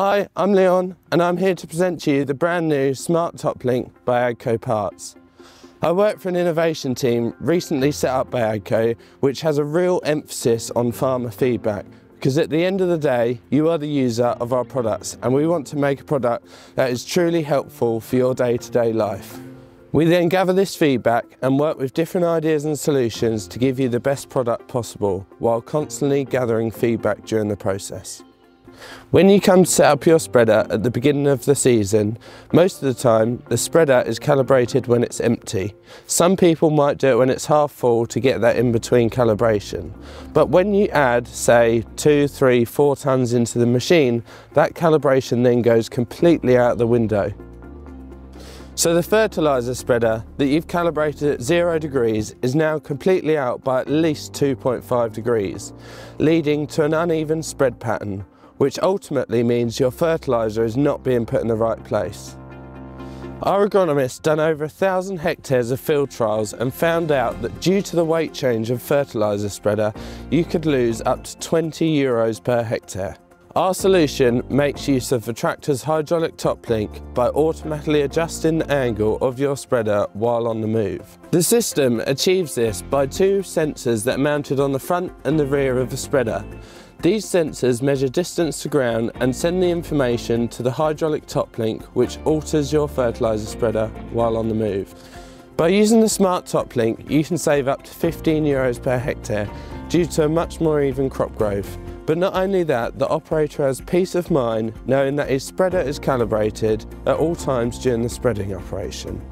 Hi, I'm Leon and I'm here to present to you the brand new Smart Top Link by AGCO Parts. I work for an innovation team recently set up by AGCO which has a real emphasis on farmer feedback because at the end of the day you are the user of our products and we want to make a product that is truly helpful for your day-to-day -day life. We then gather this feedback and work with different ideas and solutions to give you the best product possible while constantly gathering feedback during the process. When you come to set up your spreader at the beginning of the season, most of the time the spreader is calibrated when it's empty. Some people might do it when it's half full to get that in between calibration. But when you add, say, two, three, four tons into the machine, that calibration then goes completely out the window. So the fertiliser spreader that you've calibrated at zero degrees is now completely out by at least 2.5 degrees, leading to an uneven spread pattern which ultimately means your fertiliser is not being put in the right place. Our agronomist done over a thousand hectares of field trials and found out that due to the weight change of fertiliser spreader, you could lose up to 20 euros per hectare. Our solution makes use of the tractor's hydraulic top link by automatically adjusting the angle of your spreader while on the move. The system achieves this by two sensors that are mounted on the front and the rear of the spreader. These sensors measure distance to ground and send the information to the hydraulic top link which alters your fertiliser spreader while on the move. By using the smart top link you can save up to 15 euros per hectare due to a much more even crop growth. But not only that, the operator has peace of mind knowing that his spreader is calibrated at all times during the spreading operation.